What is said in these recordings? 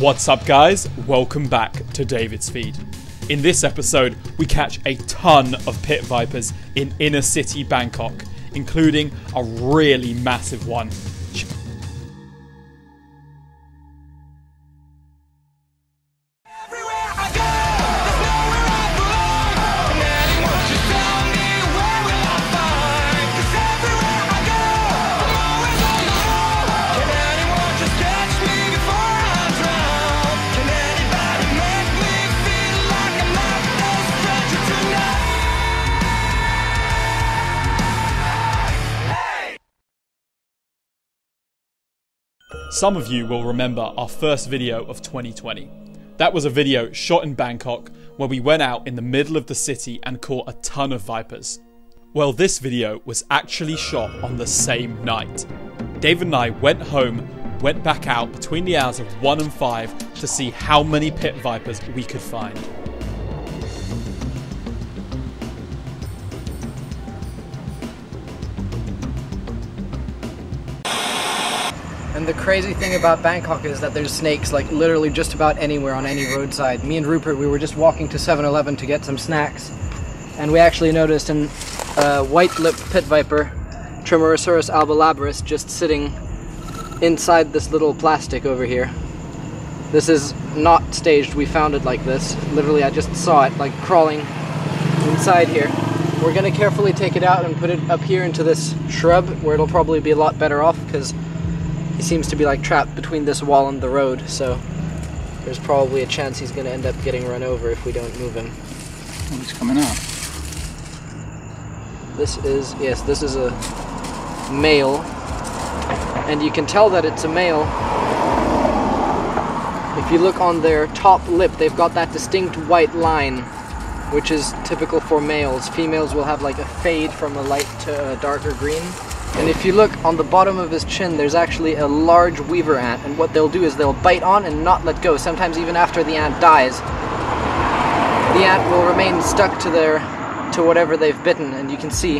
What's up, guys? Welcome back to David's Feed. In this episode, we catch a ton of pit vipers in inner city Bangkok, including a really massive one. Some of you will remember our first video of 2020. That was a video shot in Bangkok where we went out in the middle of the city and caught a ton of vipers. Well, this video was actually shot on the same night. David and I went home, went back out between the hours of 1 and 5 to see how many pit vipers we could find. The crazy thing about Bangkok is that there's snakes like literally just about anywhere on any roadside. Me and Rupert, we were just walking to 7-Eleven to get some snacks, and we actually noticed an uh, white-lipped pit viper, Trimeresurus albolabris, just sitting inside this little plastic over here. This is not staged. We found it like this. Literally, I just saw it like crawling inside here. We're gonna carefully take it out and put it up here into this shrub where it'll probably be a lot better off because he seems to be like trapped between this wall and the road, so there's probably a chance he's gonna end up getting run over if we don't move him. Oh, it's coming out. This is, yes, this is a male, and you can tell that it's a male. If you look on their top lip, they've got that distinct white line, which is typical for males. Females will have like a fade from a light to a darker green. And if you look on the bottom of his chin, there's actually a large weaver ant, and what they'll do is they'll bite on and not let go, sometimes even after the ant dies. The ant will remain stuck to their to whatever they've bitten, and you can see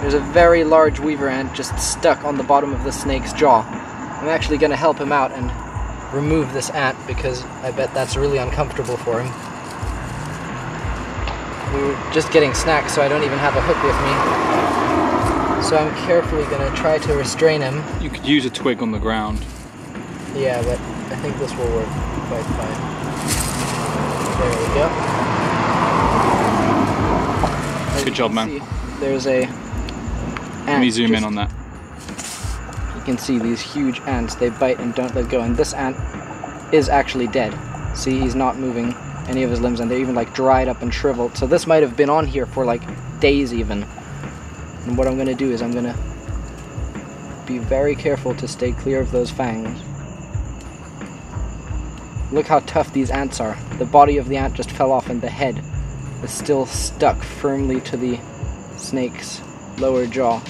there's a very large weaver ant just stuck on the bottom of the snake's jaw. I'm actually going to help him out and remove this ant because I bet that's really uncomfortable for him. We were just getting snacks, so I don't even have a hook with me. So I'm carefully going to try to restrain him. You could use a twig on the ground. Yeah, but I think this will work quite fine. There we go. As Good job, man. see, There's a. Let me zoom in on that. You can see these huge ants. They bite and don't let go. And this ant is actually dead. See, he's not moving any of his limbs, and they're even like dried up and shriveled. So this might have been on here for like days even. And what I'm gonna do is I'm gonna be very careful to stay clear of those fangs. Look how tough these ants are. The body of the ant just fell off, and the head is still stuck firmly to the snake's lower jaw.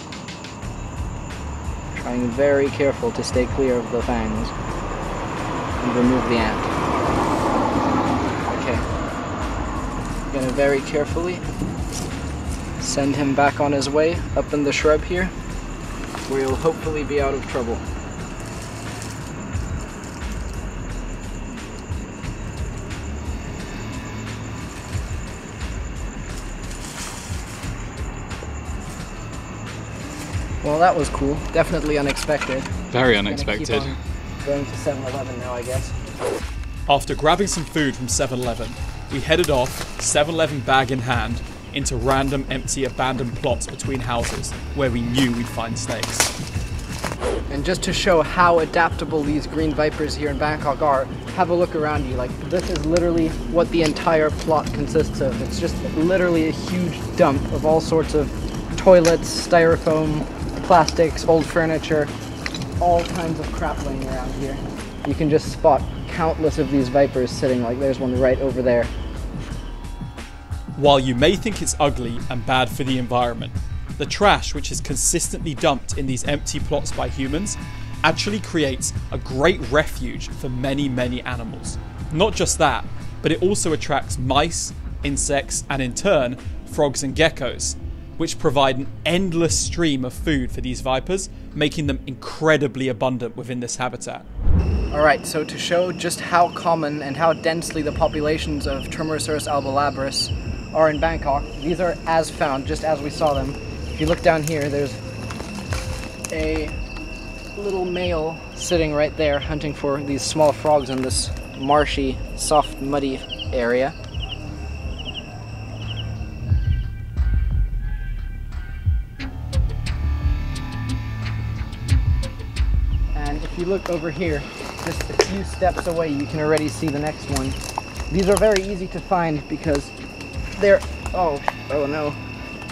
Trying very careful to stay clear of the fangs and remove the ant. Okay. I'm gonna very carefully send him back on his way up in the shrub here, where he'll hopefully be out of trouble. Well, that was cool. Definitely unexpected. Very unexpected. Going to 7-Eleven now, I guess. After grabbing some food from 7 Eleven, we headed off, 7 Eleven bag in hand, into random empty abandoned plots between houses where we knew we'd find snakes. And just to show how adaptable these green vipers here in Bangkok are, have a look around you. Like this is literally what the entire plot consists of. It's just literally a huge dump of all sorts of toilets, styrofoam, plastics, old furniture, all kinds of crap laying around here. You can just spot countless of these vipers sitting like there's one right over there. While you may think it's ugly and bad for the environment, the trash which is consistently dumped in these empty plots by humans actually creates a great refuge for many, many animals. Not just that, but it also attracts mice, insects, and in turn, frogs and geckos, which provide an endless stream of food for these vipers, making them incredibly abundant within this habitat. All right, so to show just how common and how densely the populations of Trimeresurus albolabris are in Bangkok, these are as found, just as we saw them. If you look down here, there's a little male sitting right there hunting for these small frogs in this marshy, soft, muddy area. And if you look over here, just a few steps away, you can already see the next one. These are very easy to find because they're. Oh, oh no.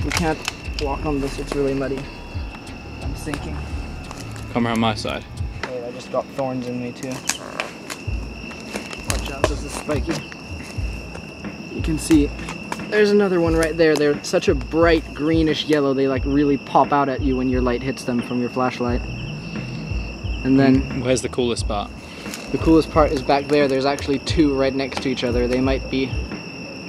We can't walk on this, it's really muddy. I'm sinking. Come around my side. Wait, I just got thorns in me too. Watch out, this is spiky. You can see there's another one right there. They're such a bright greenish yellow, they like really pop out at you when your light hits them from your flashlight. And then mm, Where's the coolest part? the coolest part is back there. There's actually two right next to each other. They might be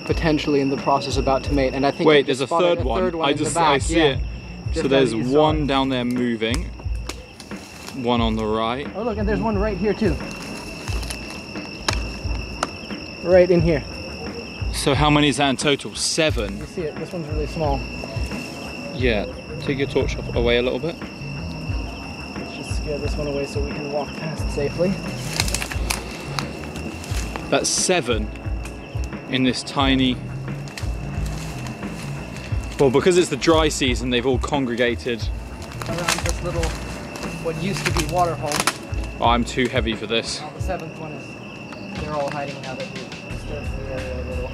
potentially in the process about to mate. And I think Wait, there's a third one. third one I the just I see yeah. it. Just so there's as you saw one it. down there moving. One on the right. Oh look, and there's one right here too. Right in here. So how many is that in total? Seven. You see it. This one's really small. Yeah. Take your torch off, away a little bit. Let's just scare this one away so we can walk past safely. That's seven in this tiny. Well, because it's the dry season, they've all congregated. Around this little, what used to be water hole. Oh, I'm too heavy for this. Now the seventh one is, they're all hiding now that we've disturbed the area a little.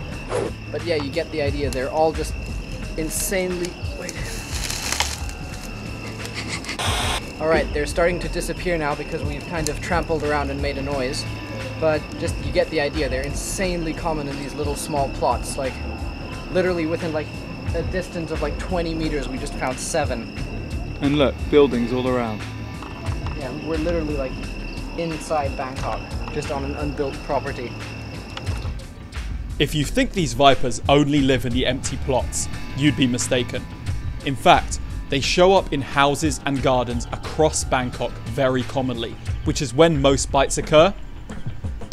But yeah, you get the idea. They're all just insanely. Wait. All right, they're starting to disappear now because we've kind of trampled around and made a noise. But just you get the idea. They're insanely common in these little small plots. Like literally within like a distance of like 20 meters, we just found seven. And look, buildings all around. Yeah, we're literally like inside Bangkok, just on an unbuilt property. If you think these vipers only live in the empty plots, you'd be mistaken. In fact, they show up in houses and gardens across Bangkok very commonly, which is when most bites occur.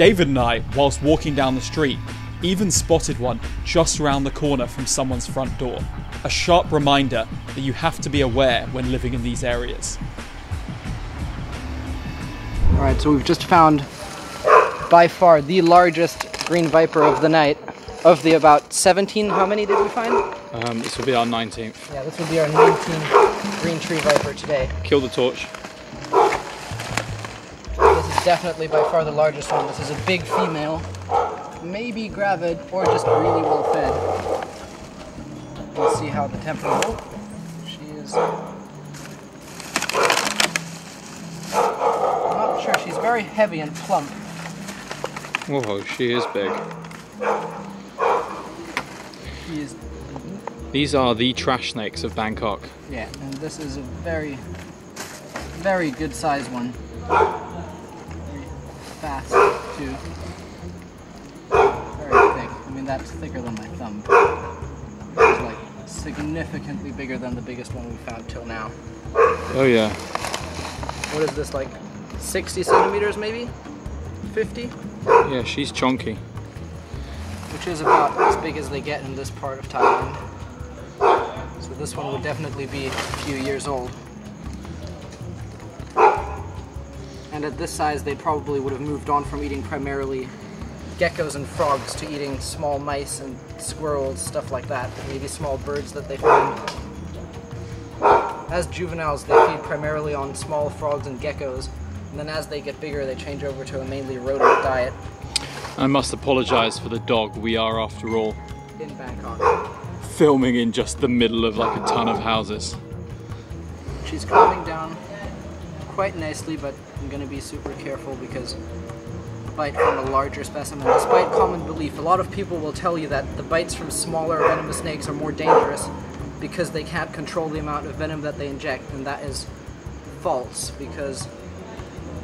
David and I, whilst walking down the street, even spotted one just around the corner from someone's front door. A sharp reminder that you have to be aware when living in these areas. All right, so we've just found by far the largest green viper of the night. Of the about 17, how many did we find? Um, this will be our 19th. Yeah, this will be our 19th green tree viper today. Kill the torch. Definitely by far the largest one. This is a big female, maybe gravid or just really well fed. Let's see how the temperament. She is. I'm not sure. She's very heavy and plump. Whoa, she is big. She is. These are the trash snakes of Bangkok. Yeah, and this is a very, very good sized one. Fast too. Very thick. I mean, that's thicker than my thumb. It's like significantly bigger than the biggest one we found till now. Oh yeah. What is this like? 60 centimeters maybe? 50? Yeah, she's chunky. Which is about as big as they get in this part of Thailand. So this one would definitely be a few years old. And at this size, they probably would have moved on from eating primarily geckos and frogs to eating small mice and squirrels, stuff like that. Maybe small birds that they find. As juveniles, they feed primarily on small frogs and geckos. And then as they get bigger, they change over to a mainly rodent diet I must apologise for the dog. We are, after all, in Bangkok. filming in just the middle of like a ton of houses. She's calming down quite nicely, but I'm going to be super careful because bite from a larger specimen, despite common belief, a lot of people will tell you that the bites from smaller venomous snakes are more dangerous because they can't control the amount of venom that they inject, and that is false because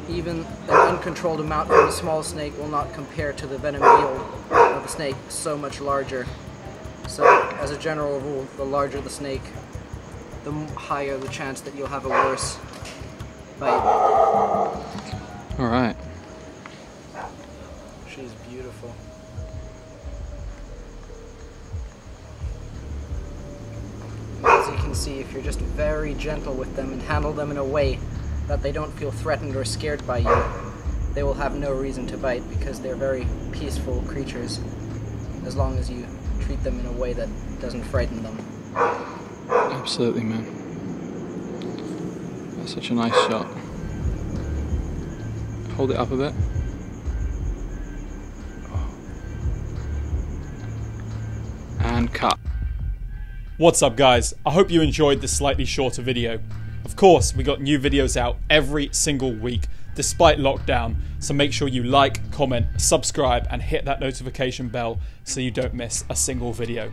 even an uncontrolled amount from a small snake will not compare to the venom yield of a snake so much larger. So, as a general rule, the larger the snake, the higher the chance that you'll have a worse bite. See, if you're just very gentle with them and handle them in a way that they don't feel threatened or scared by you, they will have no reason to bite because they're very peaceful creatures as long as you treat them in a way that doesn't frighten them. Absolutely, man. That's such a nice shot. Hold it up a bit. What's up guys? I hope you enjoyed this slightly shorter video. Of course, we got new videos out every single week despite lockdown, so make sure you like, comment, subscribe and hit that notification bell so you don't miss a single video.